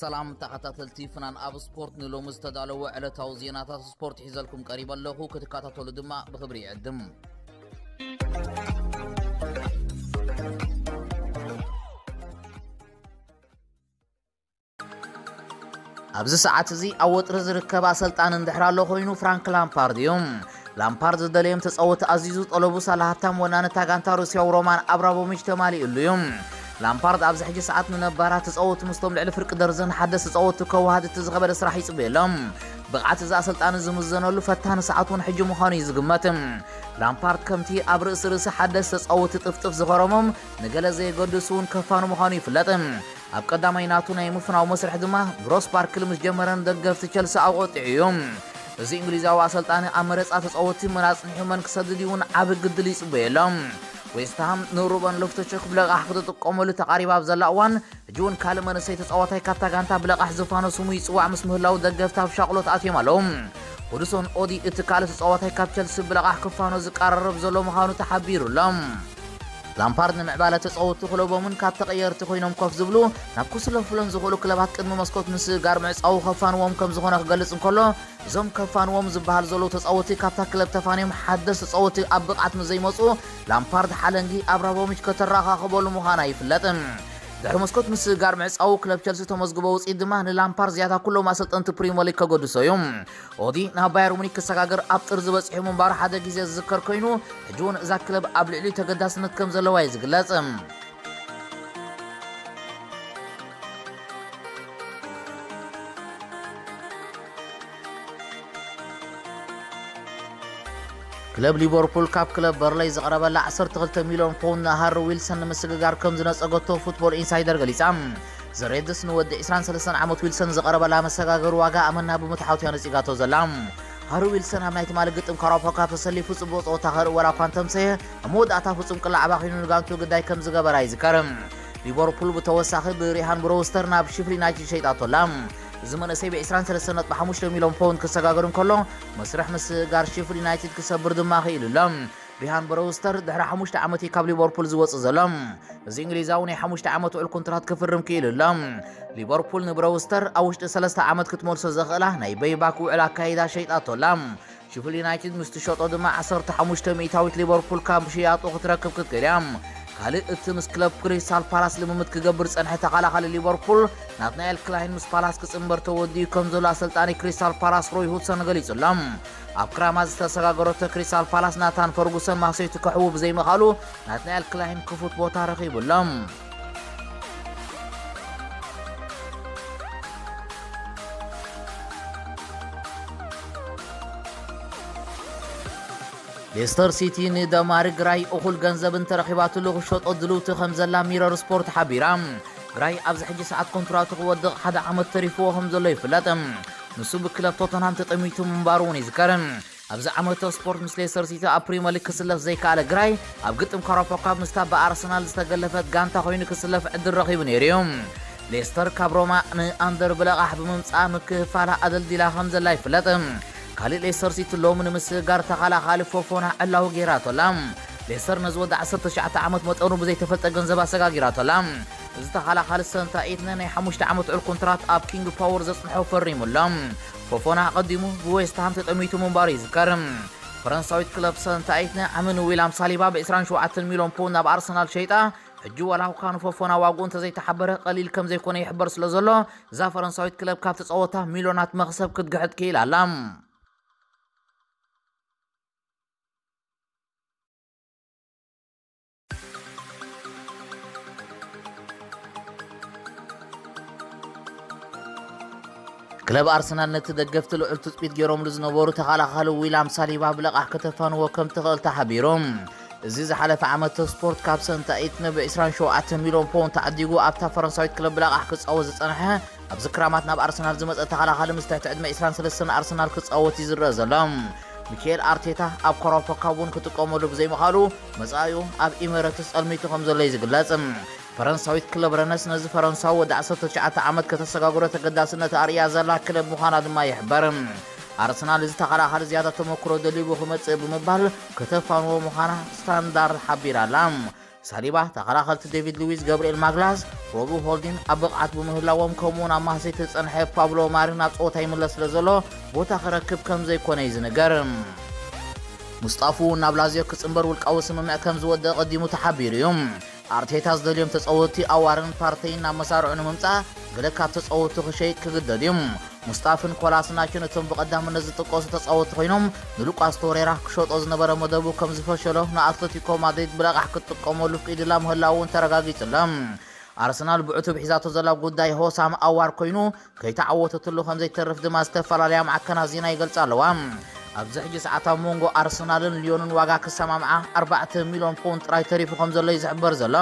ሰላም ተኸታተልቲ ፍናን ኣብ ስፖርት ንሎሚ ዝተዳለወ ዕለታዊ ዜናታት ስፖርት ሒዘልኩም ቀሪብ ኣለኹ ክትከታተሉ ድማ ብክብሪ ይዕድም ኣብዚ ሰዓት እዚ ኣብ ወጥሪ ዝርከብ ኣሰልጣን እንድሕር ኣሎ ኮይኑ ፍራንክ ላምፓርድ እዮም ላምፓርድ ዝደለዮም ተፃወቲ ኣዚዙ ጠለቡ ሳላሃብታም ወናነታ ጋንታ ሩስያዊ ሮማን ኣብራቦሚች ተማሊኡሉ እዮም ላምፓርድ ኣብ ዝሕጂ ሰዓት ንነበራ ተፃወቲ ምስቶም ልዕሊ ፍርቂ ደርዘን ሓደስ ዝፀወቱ ከዋሃድ እቲ ዝኸበደ ስራሕ ይፅበ የሎም ብቕዓት እዛ ኣሰልጣኒ ዝምዘነሉ ፈታኒ ሰዓት እውን ሕጂ ምዃኑ እዩ ዝግመት ላምፓርድ ከምቲ ኣብ ርእሲ ርእሲ ሓደስ ተፃወቲ ጥፍጥፍ ዝኸረሞም ንገለ ዘየገድስ እውን ከፋኑ ምዃኑ ይፍለጥ ኣብ ቀዳማይ ናቱ ናይ ምፍናው መስርሕ ድማ ግሮስ ፓርክ ልምስ ጀመረን ደገፍቲ ቸልሲ ኣቆጢዑ እዩ እዚ እንግሊዛዊ ኣሰልጣኒ ኣብ መረፃ ተፃወቲ መናፅኒሑ መን ክሰድድ እውን ዓብ ግድል ይፅበየሎም ويستهم نورو بن لفتو شوك بلغ أحفظو تقومو لتقاريب أبزال لأوان جون كالمان سيتس أواتاي كاتا غانتا بلغ أحزفانو سمو يسوع مسمه لاو دقفتا في شغلو تأتي مالوم ودسون أودي إتكالس أواتاي كاب تلسي بلغ أحكفانو زكار رب زلو مهانو تحبيرو لام لامبارد معبالة تسعو تخلو بومن كاب تغير تخوي نوم كوف زبلو ناكو سلو فلن زخولو كلابات كدمو مسكوت نسي غار معيس أو خفان ووم زخونا خغلس انكولو እዞም ከፋንዎም ዝበሃል ዘለዉ ተፃወቲ ካብታ ክለብ ተፋንዮም ሓደስ ተፃወቲ ኣብ ብቕዓት ንዘይመፁ ላምፓርድ ሓለንጊ ኣብራሞቪች ከተራኻኽበሉ ምዃና ይፍለጥን ድሕሪ መስኮት ምስ ጋር ምዕፃው ክለብ ቸልሲ ተመዝግቦ ውፅኢት ድማ ንላምፓር ዝያታ ኩሎም ኣሰልጠንቲ ፕሪምየር ሊግ ከገድሶ እዩ ኦዲ ናብ ባየር ሙኒክ ክሰጋገር ኣብ ጥር ዝበፂሑ ምንባሩ ሓደ ግዜ ዝዝከር ኮይኑ ሕጂ እውን እዛ ክለብ ኣብ ልዕሊ ተገዳስነት ከም ዘለዋ እዩ ዝግለጽ ክለብ ሊቨርፑል ካብ ክለብ በርለይ ዘቕረበላ 12 ሚልዮን ፓውንድ ንሃሪ ዊልሰን ንምስግጋር ከም ዝነፀገቶ ፉትቦል ኢንሳይደር ገሊፃ ዘሬድስ ንወዲ 23 ዓመት ዊልሰን ዘቐረበላ መሰጋገሪ ዋጋ ኣመና ብምትሓውትያ ነፂጋቶ ዘላ ሃሪ ዊልሰን ኣብ ናይ ትማሊ ግጥም ካራፓ ካብ ተሰሊፉ ፅቡቅ ፀወታ ክርኢ ወላ እኳ እንተምሰየ ኣብ መወዳእታ ፍጹም ቅላዕ ባኺኑ ንጋንቱ ግዳይ ከም ዝገበራ ይዝከርም ሊቨርፑል ብተወሳኺ ብሪሃን ብሮውስተር ናብ ሽፍሊ ናይት ሸይጣቶላ زمان سی به اسران سر سنت باحمش دو میلیون پوند کسکا گرم کلون مسرح مس گارشیفل یونایتد کس برد ما خیلیم بیان براوستر در حمش تعمتی قبل لیبرپول زود زلم زینگلیزاونی حمش تعمت و الکنترات کفرم کیلیم لیبرپول نبراوستر آوشت سالس تعمت کت مرس زغله نی بی باکو علاقه دا شیت آتولم شوفل یونایتد آدم عصر تحمش تمیتاویت لیبرپول کامشیات وقت را کفکت کریم ካልእ እቲ ምስ ክለብ ክሪስታል ፓላስ ልምምድ ክገብር ዝፀንሐ ተኸላኻሊ ሊቨርፑል ናትናኤል ክላይን ምስ ፓላስ ክፅምበር ተወዲኡ ከም ዘሎ ኣሰልጣኒ ክሪስታል ፓላስ ሮይ ሁድሰን ገሊጹ ኣሎም ኣብ ክራማ ዝተሰጋገረቶ ክሪስታል ፓላስ ናታን ፈርጉሰን ማሰይቱ ክሕቡ ብዘይምኻሉ ናትናኤል ክላይን ክፉት ቦታ ረኺቡሎም ليستر سيتي ندمار جراي أخل جنزب انت رخيبات اللغة شوت أدلو تخمز لا ميرار سبورت حبيرام جراي أبز حجي ساعات كونترات قوة حدا عمد تريفو خمزة لا يفلاتم نسوب كلاب توتنهام تطميتو مباروني ذكرن أبز عمد سبورت مثل ليستر سيتي أبريما لك كسلف زي كالة جراي أبقتم كارابا كاب مستاب أرسنال استقلفت جانتا خوين كسلف عدل رخيب نيريوم ليستر كابروما أندر بلغ أحب ممسا مكفالها أدل ديلا خمزة لا يفلاتم ካልእ ሌሰር ሲትሎ ንምስግጋር ተኻላኻሊ ፎፎና ዕላዊ ገይራቶላ ሌሰር ነዚ ወዲ 19 ዓመት መጠኑ ብዘይተፈልጠ ገንዘብ ኣሰጋጊራቶላ እዚ ተኻላኻሊ ሰንታኢትና ናይ 5 ዓመት ዑል ኮንትራት ኣብ ኪንግ ፓወር ዘፅንሖ ፈሪሙሎም ፎፎና ቀዲሙ ብዌስትሃም ተጠሚቱ ምንባሩ ይዝከር ፈረንሳዊት ክለብ ሰንታኢትና ዓምን ዊላም ሳሊባ ብ27 ሚሊዮን ፓውንድ ናብ ኣርሰናል ሸይጣ ሕጂ ዋላ ውካኑ ፎፎና ዋግኡ እንተዘይተሓበረ ቀሊል ከም ዘይኮነ ይሕበር ስለ ዘሎ እዛ ፈረንሳዊት ክለብ ካብ ተፃወታ ሚሊዮናት መኽሰብ ክትግሕጥ ክኢል ኣላ ክለብ ኣርሰናል ነቲ ደገፍቲ ልዑል ትፅቢት ገይሮምሉ ዝነበሩ ተኸላኻሊ ዊላም ሳሊባ ብልቓሕ ከተፋንዎ ከም ትኽእል ተሓቢሮም እዚ ዝሓለፈ ዓመት ስፖርት ካብ ሰንታኢት ብ27 ሚሊዮን ፖውንድ ተዓዲጉ ኣብታ ፈረንሳዊት ክለብ ብልቓሕ ክፃወት ዝፀንሐ ኣብዚ ክራማት ናብ ኣርሰናል ዝመፀ ተኸላኻሊ ምስ ትሕቲ ዕድመ 23 ኣርሰናል ክፃወት እዩ ዝረአ ዘሎ ሚካኤል ኣርቴታ ኣብ ኮራፖካ እውን ክጥቀመሉ ብዘይምኻሉ መፃዩ ኣብ ኢመረትስ ጸልሚቱ ከም ዘሎ እዩ ዝግለጽ ፈረንሳዊት ክለብ ረነስ ነዚ ፈረንሳዊ ወዲ 19 ዓመት ከተሰጋግሮ ተገዳስነት ኣርእያ ዘላ ክለብ ምዃና ድማ ይሕበር ኣርሰናል እዚ ተኸላኻሊ ዝያዳ ተመክሮ ደሊቡ ክመፅእ ብምባል ከተፋንዎ ምዃና ስታንዳርድ ሓቢራ ኣላ ሳሊባ ተኸላኸልቲ ዴቪድ ሉዊስ ገብርኤል ማግላስ ሮቢ ሆልዲን ኣብ ብቕዓት ብምህላዎም ከምኡውን ኣብ ማህሰይ ተፀንሐ ፓብሎ ማሪን ኣብ ፀወታ ይምለስ ስለ ዘሎ ቦታ ክረክብ ከም ዘይኮነ እዩ ዝንገር ሙስጣፉ ናብ ላዝዮ ክፅምበር ውልቃዊ ስምምዕ ከም ዝወደቐ ዲሙ ተሓቢሩ እዩ ኣርቴታ ዝደልዮም ተፃወቲ ኣዋርን ፓርተይን ናብ መሳርዑ ንምምፃእ ገለ ካብ ተፃወቱ ክሸይ ክግደድ እዩ ሙስጣፍን ኮላስናችን እቶም ብቐዳምነት ዝጥቀሱ ተፃወቲ ኮይኖም ንሉቃስ ቶሬራ ክሸጦ ዝነበረ መደቡ ከም ዝፈሸሎ ንኣትለቲኮ ማድሪድ ብለቓሕ ክትጥቀመሉ ፍቂድላ ምህላው እውን ተረጋጊፅለ ኣርሰናል ብዕቱብ ሒዛቶ ዘላ ጉዳይ ሆሳም ኣዋር ኮይኑ ከይተዓወተትሉ ከም ዘይተርፍ ድማ ዝተፈላለያ ማዕከናት ዜና ይገልጻ ኣለዋ ኣብ ዝሕጂ ሰዓታዊ መንጎ ኣርሰናልን ሊዮንን ዋጋ ክሰማምዓ 4 ሚልዮን ፓውንድ ጥራይ ተሪፉ ከም ዘሎ እዩ ዝሕበር ዘሎ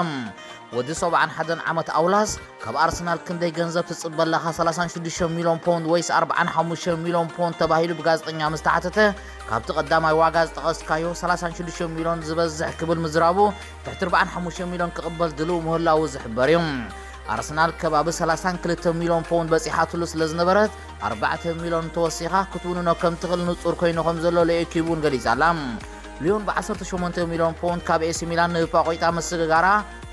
ወዲ 71 ዓመት ኣውላስ ካብ ኣርሰናል ክንደይ ገንዘብ ትፅበለኻ 36 ሚልዮን ፓውንድ ወይስ 45 ሚልዮን ፓውንድ ተባሂሉ ብጋዜጠኛ ምስ ተሓተተ ካብቲ ቀዳማይ ዋጋ ዝጠቐስካዮ 36 ሚልዮን ዝበዝሕ ክብል ምዝራቡ ትሕቲ 45 ሚልዮን ክቕበል ድልው ምህላው ዝሕበር እዩ ኣርሰናል ከባቢ 32 ሚልዮን ፓውንድ በፂሓትሉ ስለ ዝነበረት 4 ሚልዮን ተወሲኻ ክትውንኖ ከም ትኽእል ንጹር ኮይኑ ከም ዘሎ ለኤኪብ እውን ገሊጻ ኣላ ሊዮን ብ18 ሚልዮን ፓውንድ ካብ ኤሲ ሚላን ንህባ ቆይጣ ምስግጋራ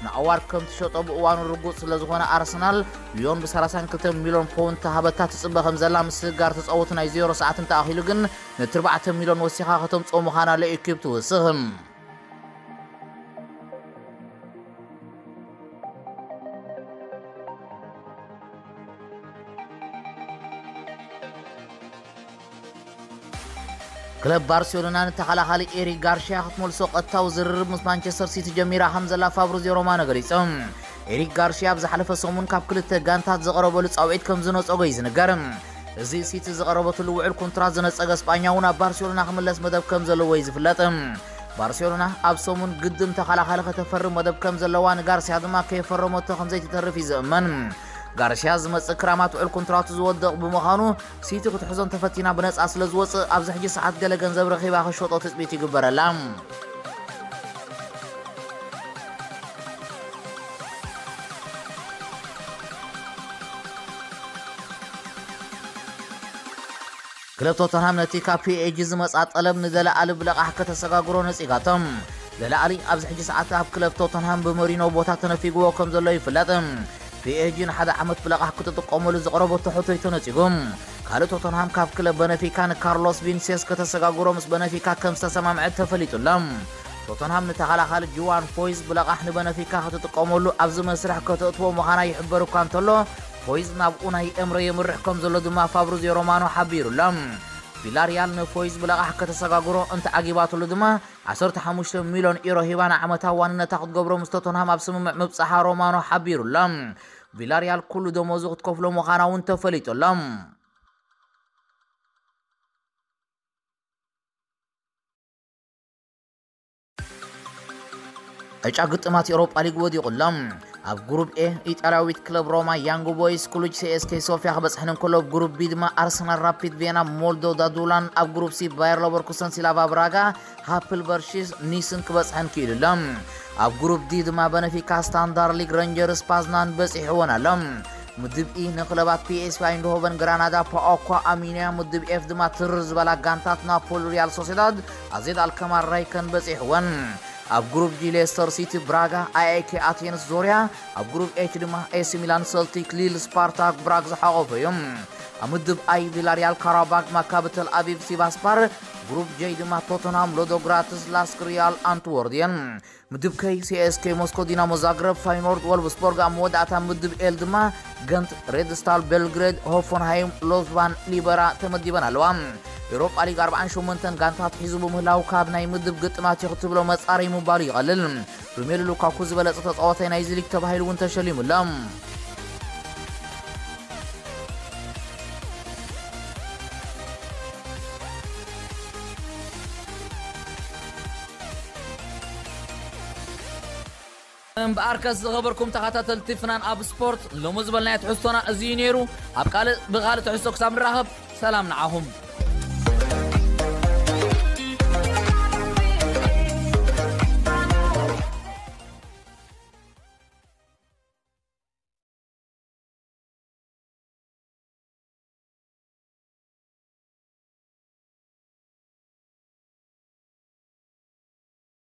ንኣዋርድ ከም ትሸጦ ብእዋኑ ርጉፅ ስለ ዝኾነ ኣርሰናል ሊዮን ብ32 ሚልዮን ፓውንድ ተሃበታ ትፅበ ከም ዘላ ምስግጋር ተፀወቱ ናይ 0 ሰዓትን ተኣኺሉ ግን ን4 ሚልዮን ወሲኻ ከተምፅኦ ምዃና ለኤኪብ ትውስኽ ክለብ ባርሴሎና ንተኻላኻሊ ኤሪክ ጋርሽያ ክትመልሶ ቀጥታዊ ዝርርብ ምስ ማንቸስተር ሲቲ ጀሚራ ከም ዘላ ፋብሪዚዮ ሮማኖ ገሊፆም ኤሪክ ጋርሽያ ብዝሓለፈ ሰሙን ካብ ክልተ ጋንታት ዘቐረበሉ ፃውዒት ከም ዝነፀጎ እዩ ዝንገር እዚ ሲቲ ዝቐረበትሉ ውዕል ኮንትራት ዝነፀገ እስጳኛ እውን ኣብ ባርሴሎና ክምለስ መደብ ከም ዘለዎ እዩ ዝፍለጥ ባርሴሎና ኣብ ሰሙን ግድም ተኸላኻሊ ከተፈርም መደብ ከም ዘለዋ ንጋርሲያ ድማ ከየፈረመቶ ከም ዘይተተርፍ እዩ ዝእመን ጋርሽያ ዝመፅእ ክራማት ውዕል ኮንትራቱ ዝወድቕ ብምዃኑ ሲቲ ክትሕዞን ተፈቲና ብነፃ ስለ ዝወፅእ ኣብዚ ሕጂ ሰዓት ገለ ገንዘብ ረኺባ ክሸጦ ትፅቢት ይግበረላ ክለብ ቶተንሃም ነቲ ካብ ፒኤጂ ዝመፃ ጠለብ ንደላኣሊ ብልቓሕ ከተሰጋግሮ ነፂጋቶም ደላኣሊ ኣብዚ ሕጂ ሰዓት ኣብ ክለብ ቶተንሃም ብመሪኖ ቦታ ተነፊግዎ ከም ዘሎ ይፍለጥ ብኤጂን ሓደ ዓመት ብልቓሕ ክትጥቀመሉ ዘቕረበቶ ሕቶይ ተነፂጉም ካልእ ቶተንሃም ካብ ክለብ በነፊካ ንካርሎስ ቪንሴስ ከተሰጋግሮ ምስ በነፊካ ከም ዝተሰማምዐ ተፈሊጡሎም ቶተንሃም ንተኸላኻሊ ጅዋን ፎይዝ ብልቓሕ ንበነፊካ ክትጥቀመሉ ኣብዚ መስርሕ ከተእትዎ ምዃና ይሕበር እኳ እንተሎ ፎይዝ ናብኡ ናይ ኤምሮ የምርሕ ከም ዘሎ ድማ ፋብሪዚዮ ሮማኖ ሓቢሩሎም ቪላሪያል ንፎይ ዝብላቕሕ ከተሰጋግሮ እንተዓጊባትሉ ድማ 15 ሚልዮን ኢሮ ሂባና ዓመታዊ ዋንነታ ክትገብሮ ምስ ቶተንሃም ኣብ ስምምዕ ምብፃሓ ሮማኖ ሓቢሩሎም ቪላሪያል ኩሉ ደመዙ ክትከፍሎ ምዃና እውን ተፈሊጡሎም ዕጫ ግጥማት ኤውሮጳ ሊግ ወዲቑሎም ኣብ ጉሩብ ኤ ኢጣልያዊት ክለብ ሮማ ያንግ ቦይስ ክሉጅ ሲኤስኬ ሶፊያ ክበፅሕን እንከሎ ኣብ ጉሩብ ቢ ድማ ኣርሰናል ራፒድ ቬና ሞልዶ ዳዱላን ኣብ ጉሩብ ሲ ባየር ሎቨርኩሰን ሲላቫ ብራጋ ሃፕል በርሺስ ኒስን ክበፅሕን ክኢሉ ኣሎም ኣብ ጉሩብ ዲ ድማ በነፊካ ስታንዳር ሊግ ረንጀርስ ፓዝናን በፂሕዎን ኣሎም ምድብ ኢ ንክለባት ፒኤስቪ ኢንድሆቨን ግራናዳ ፓኦኳ ኣሚንያ ምድብ ኤፍ ድማ ትርር ዝበላ ጋንታት ናፖል ሪያል ሶሴዳድ ኣዜድ ኣልከማር ራይከን በፂሕወን ኣብ ግሩፕ ዲ ሌስተር ሲቲ ብራጋ ኣኤኬ ኣቴንስ ዞርያ ኣብ ግሩፕ ኤች ድማ ኤሲ ሚላን ሰልቲክ ሊል ስፓርታክ ብራግ ዝሓቆፈ እዮም ኣብ ምድብ ኣይ ቪላርያል ካራባክ ማካቢ ተል ኣቢብ ሲባስፓር ግሩፕ ጀይ ድማ ቶተንሃም ሎዶግራትስ ላስክ ሪያል ኣንትወርድ እየን ምድብ ከይ ሲኤስኬ ሞስኮ ዲናሞ ዛግረብ ፋይኖርድ ወልብስቦርግ ኣብ መወዳእታ ምድብ ኤል ድማ ገንት ሬድስታል ቤልግሬድ ሆፈንሃይም ሎዝባን ሊበራ ተመዲበን ኣለዋ يروب علي قرب عن شو منتن قانت هات حزب مهلاو كاب ناي مدب قط ما تيخطو بلو مصاري مباري غلل رميلو لو كاكوز بلا سطات اواتي نايزي ليك تبهي لون تشلي ملام ام بارکس خبرکم تعداد تلفنان آب سپرت لمس بلند حسونا ازینیرو. آب کال بغلت حسوک سام راهب سلام نعهم.